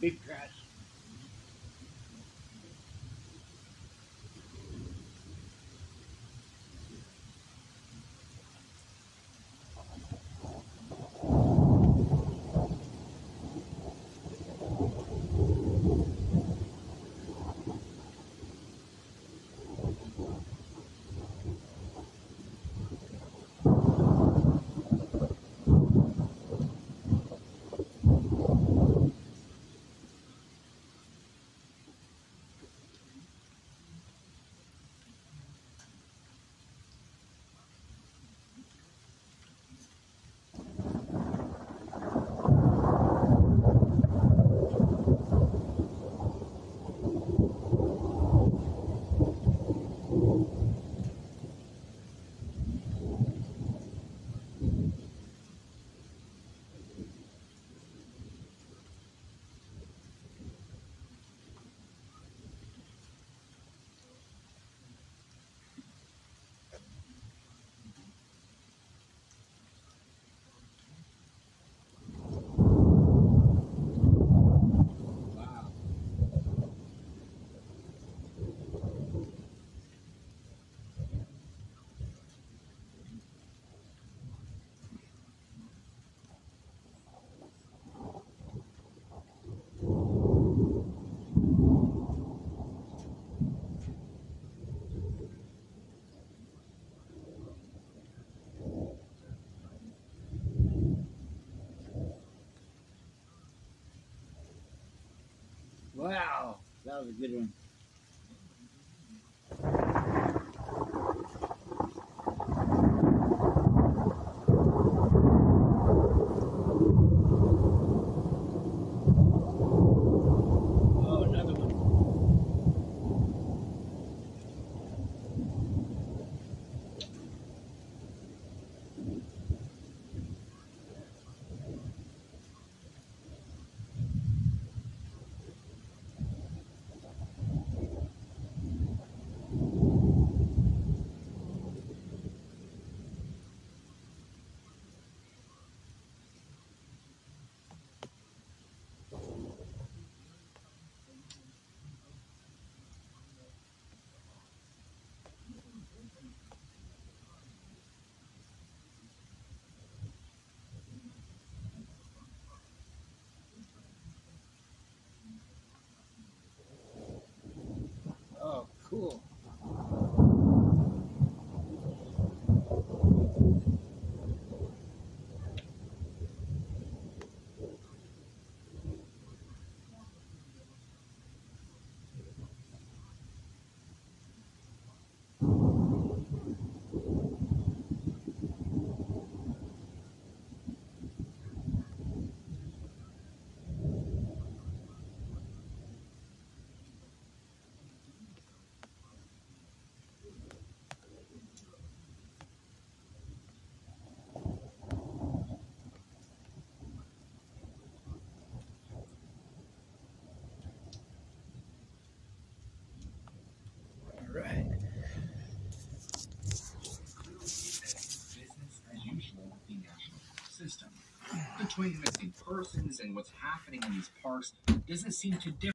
big crash. Wow, that was a good one. Cool. Between missing persons and what's happening in these parks doesn't seem to differ.